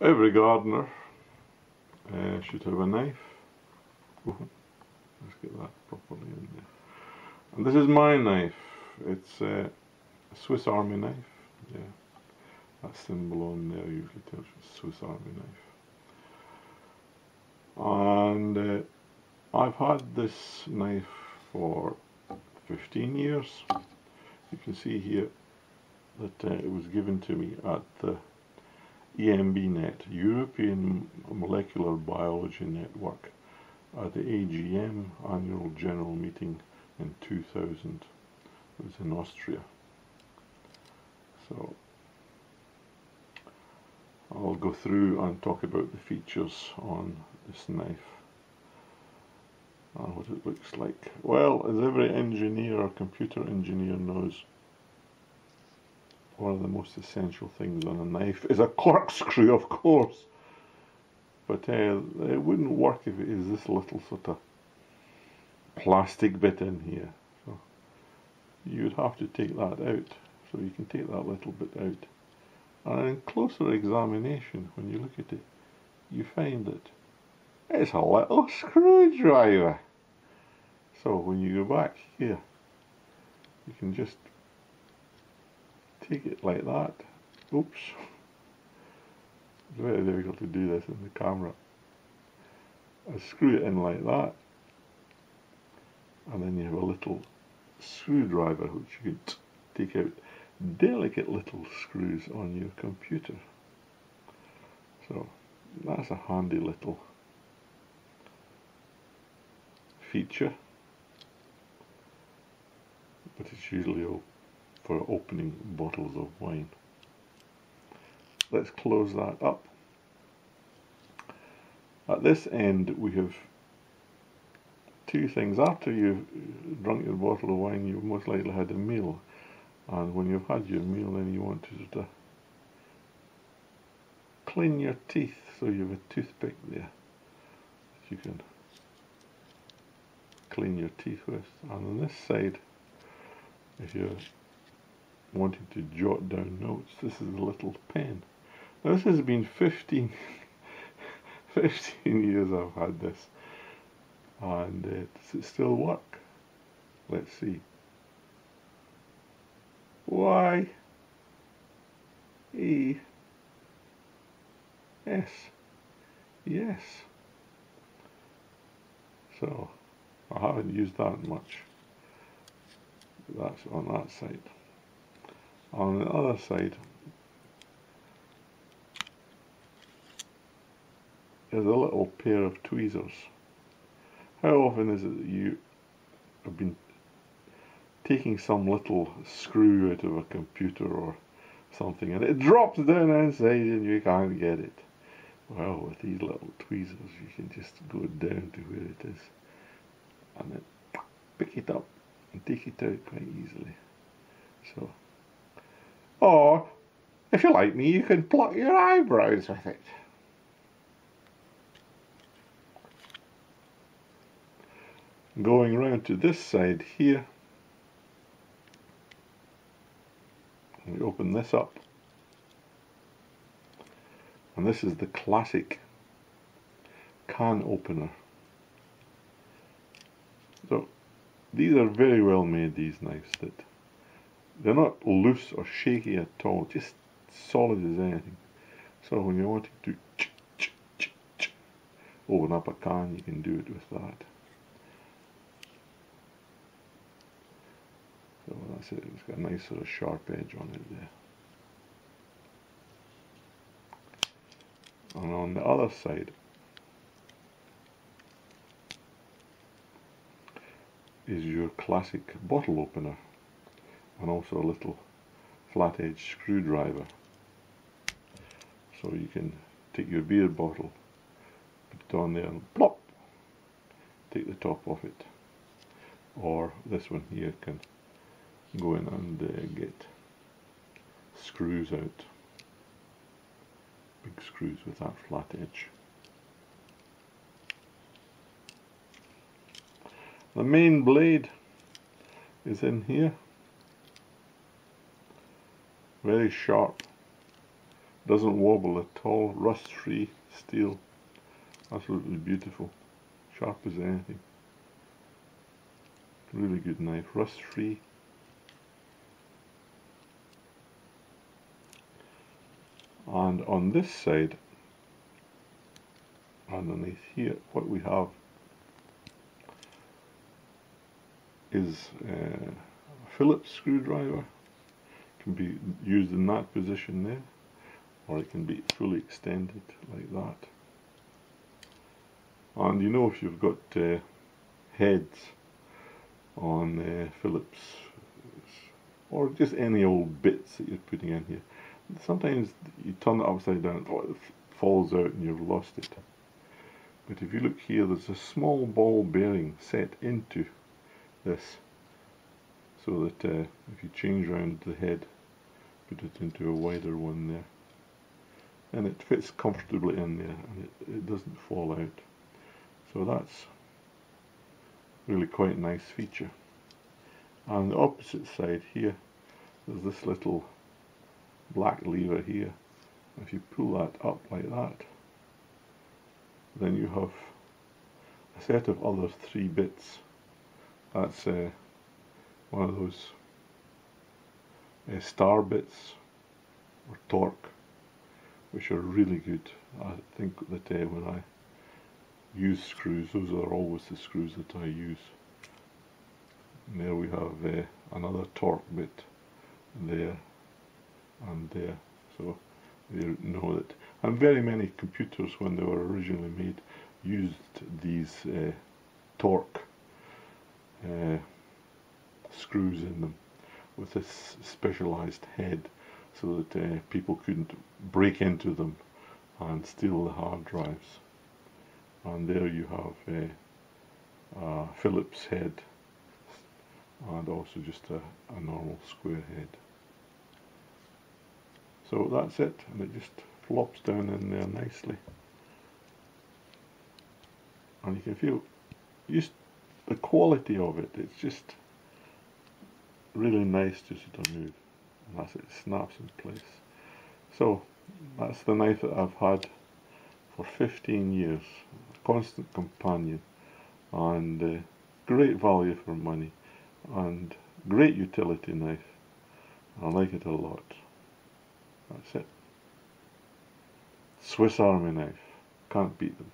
Every gardener uh, should have a knife. Ooh, let's get that properly in there. And this is my knife. It's a Swiss Army knife. Yeah, that symbol on there usually tells you Swiss Army knife. And uh, I've had this knife for 15 years. You can see here that uh, it was given to me at the EMBNet, European Molecular Biology Network, at the AGM Annual General Meeting in 2000. It was in Austria. So I'll go through and talk about the features on this knife and what it looks like. Well, as every engineer or computer engineer knows, one of the most essential things on a knife is a corkscrew, of course. But uh, it wouldn't work if it is this little sort of plastic bit in here. So you'd have to take that out. So you can take that little bit out. And in closer examination, when you look at it, you find that it's a little screwdriver. So when you go back here, you can just take it like that. Oops. It's very difficult to do this in the camera. I screw it in like that. And then you have a little screwdriver which you can take out delicate little screws on your computer. So that's a handy little feature but it's usually for opening bottles of wine. Let's close that up. At this end we have two things. After you've drunk your bottle of wine you've most likely had a meal and when you've had your meal then you want to sort of clean your teeth so you have a toothpick there that you can clean your teeth with and on this side if you're wanting to jot down notes, this is a little pen. Now this has been 15, 15 years I've had this. And uh, does it still work? Let's see. Y E S. Yes. So I haven't used that much that's on that side. On the other side, Is a little pair of tweezers. How often is it that you have been taking some little screw out of a computer or something and it drops down inside and you can't get it? Well, with these little tweezers you can just go down to where it is and then pick it up and take it out quite easily. So, or if you like me, you can pluck your eyebrows with it. Going round to this side here, we open this up, and this is the classic can opener. So these are very well made, these knives. That They're not loose or shaky at all, just solid as anything. So when you're wanting to open up a can, you can do it with that. So that's it, it's got a nice sort of sharp edge on it there. And on the other side, is your classic bottle opener and also a little flat edge screwdriver. So you can take your beer bottle put it on there and plop take the top off it. Or this one here can go in and uh, get screws out. Big screws with that flat edge. The main blade is in here. Very sharp doesn't wobble at all, rust free steel, absolutely beautiful, sharp as anything. Really good knife, rust free. And on this side, underneath here, what we have is uh, a Phillips screwdriver. Can be used in that position there, or it can be fully extended like that. And you know if you've got uh, heads on uh, Phillips or just any old bits that you're putting in here. Sometimes you turn it upside down, it falls out and you've lost it. But if you look here, there's a small ball bearing set into this so that uh, if you change around the head, put it into a wider one there, and it fits comfortably in there and it, it doesn't fall out. So that's really quite a nice feature. On the opposite side here, there's this little black lever here. If you pull that up like that, then you have a set of other three bits. That's uh, one of those uh, star bits or torque, which are really good. I think that uh, when I use screws, those are always the screws that I use. And there we have uh, another torque bit there and there. So you know that. And very many computers, when they were originally made, used these uh, torque uh, screws in them with this specialized head so that uh, people couldn't break into them and steal the hard drives. And there you have a, a Phillips head and also just a, a normal square head. So that's it, and it just flops down in there nicely. And you can feel just the quality of it, it's just really nice just to sort of move. And that's it, snaps in place. So that's the knife that I've had for 15 years, constant companion, and uh, great value for money and great utility knife. I like it a lot. That's it. Swiss Army knife. Can't beat them.